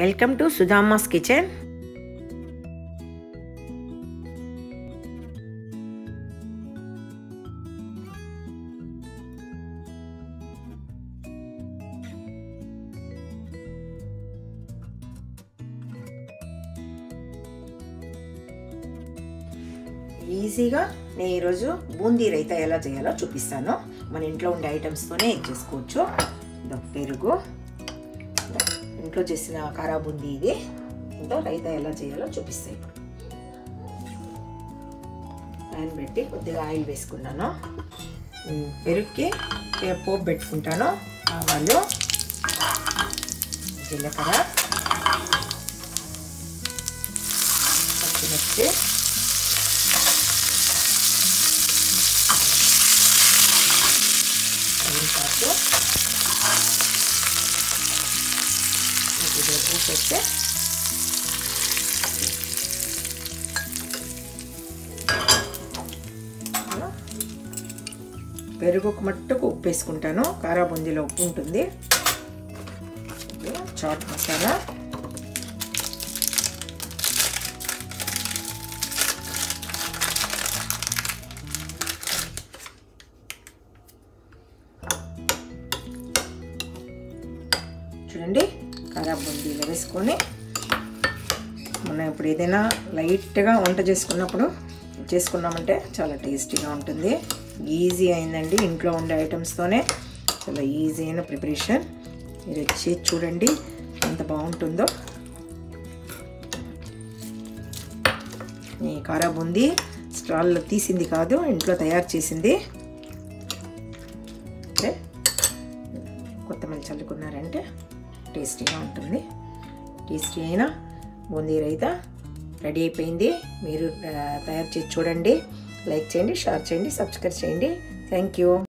Welcome to సుధామాస్ kitchen. ఈజీగా నేను ఈరోజు బూందీ రైతా ఎలా చేయాలో చూపిస్తాను. మన ఇంట్లో ఉండే ఐటమ్స్తోనే చేసుకోవచ్చు. పెరుగు. ఇంట్లో చేసిన కారా ఉంది ఇది ఇంతో రైతా ఎలా చేయాలో చూపిస్తాయి. ఇప్పుడు పెట్టి కొద్దిగా ఆయిల్ వేసుకున్నాను. పెరుగుకి పోపు పెట్టుకుంటాను. ఆవాలు జీలకర్ర పచ్చిమిర్చి కరివేపాకు కొద్దిగా పెరుగు మట్టుకు ఉప్పు వేసుకుంటాను కారా బుందీలో ఉప్పు ఉంటుంది. చాట్ మసాలా. చూడండి. కారా బుందీలు వేసుకొని మనం ఇప్పుడు ఏదైనా లైట్గా వంట చేసుకున్నప్పుడు చేసుకున్నామంటే చాలా టేస్టీగా ఉంటుంది. ఈజీ అయిందండి ఇంట్లో ఉండే ఐటమ్స్తోనే చాలా ఈజీ అయిన ప్రిపరేషన్. మీరు వచ్చి చూడండి ఎంత బాగుంటుందో. ఈ కారా బూందీ స్టాల్లో తీసింది కాదు ఇంట్లో తయారు చేసింది. అంటే చల్లుకున్నారంటే టేస్టీగా ఉంటుంది. టేస్టీ అయిన బూందీ రైతా రెడీ అయిపోయింది. మీరు తయారు చేసి చూడండి. లైక్ చేయండి షేర్ చేయండి సబ్స్క్రైబ్ చేయండి. Thank you.